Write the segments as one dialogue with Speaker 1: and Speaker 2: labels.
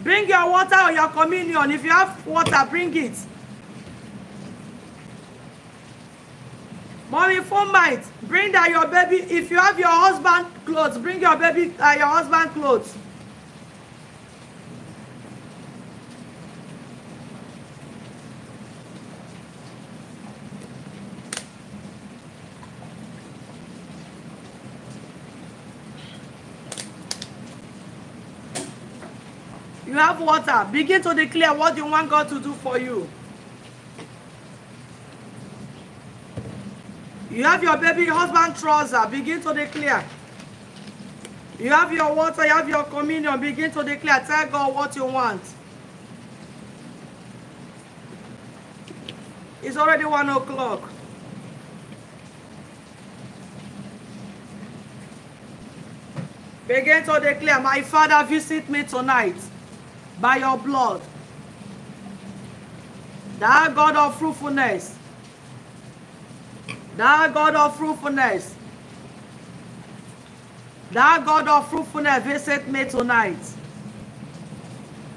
Speaker 1: Bring your water or your communion. If you have water, bring it. Mommy, phone might bring that your baby. If you have your husband clothes, bring your baby, uh, your husband clothes. You have water. Begin to declare what you want God to do for you. You have your baby husband trouser. Begin to declare. You have your water. You have your communion. Begin to declare. Tell God what you want. It's already one o'clock. Begin to declare, My Father, visit me tonight by your blood. Thou God of fruitfulness, thou God of fruitfulness, thou God of fruitfulness, visit me tonight.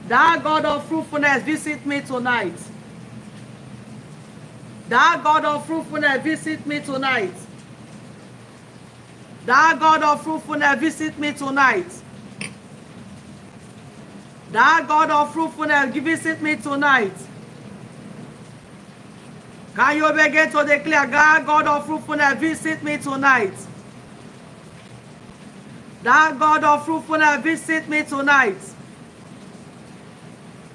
Speaker 1: Thou God of fruitfulness, visit me tonight. Thou God of fruitfulness, visit me tonight. Thou God of fruitfulness, visit me tonight. That God of fruitfulness, visit me tonight. Can you begin to declare, God, God of fruitfulness, visit me tonight? That God of fruitfulness, visit me tonight.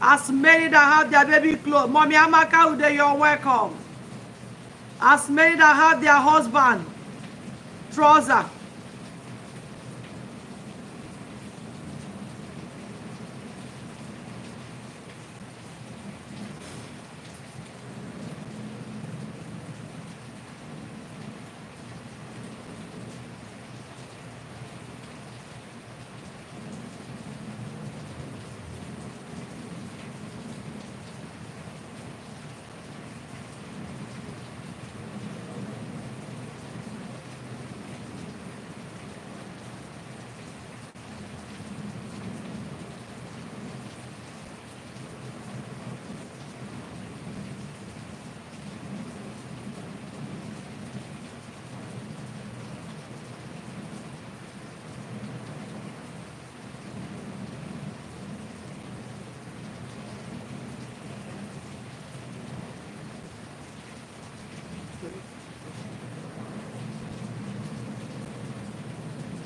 Speaker 1: As many that have their baby clothes, Mommy Amaka, you're welcome. As many that have their husband, trouser,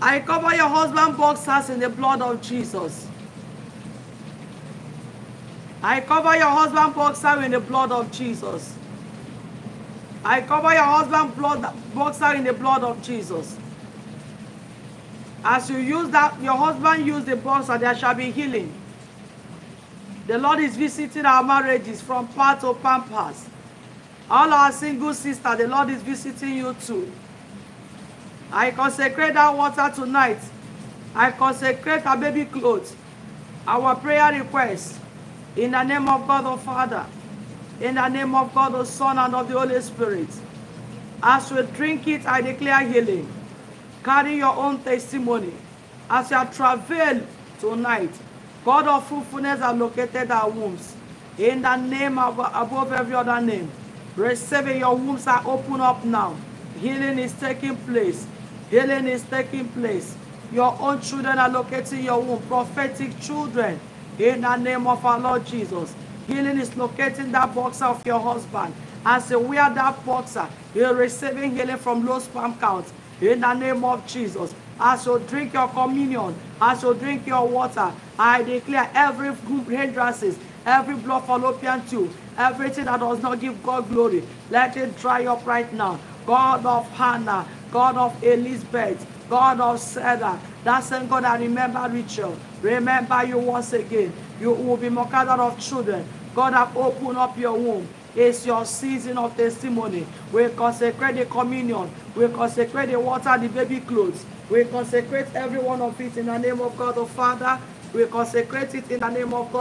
Speaker 1: I cover your husband boxers in the blood of Jesus. I cover your husband boxer in the blood of Jesus. I cover your husband blood boxer in the blood of Jesus. As you use that, your husband use the boxer, there shall be healing. The Lord is visiting our marriages from part to pampas. All our single sisters, the Lord is visiting you too. I consecrate that water tonight. I consecrate our baby clothes, our prayer requests, in the name of God the Father, in the name of God the Son, and of the Holy Spirit. As we drink it, I declare healing. Carry your own testimony. As you have traveled tonight, God of fruitfulness has located our wombs. In the name of, above every other name, receive. Your wombs are open up now. Healing is taking place. Healing is taking place. Your own children are locating your womb. Prophetic children. In the name of our Lord Jesus. Healing is locating that boxer of your husband. As you wear that boxer, you're receiving healing from low sperm counts. In the name of Jesus. As you drink your communion, as you drink your water, I declare every hindrances, every blood fallopian tube, everything that does not give God glory, let it dry up right now. God of Hannah, God of Elizabeth, God of Sarah, that same God that remembered Rachel, remember you once again. You will be more gathered of children. God have opened up your womb. It's your season of testimony. We consecrate the communion. We consecrate the water, the baby clothes. We consecrate every one of it in the name of God the Father. We consecrate it in the name of God.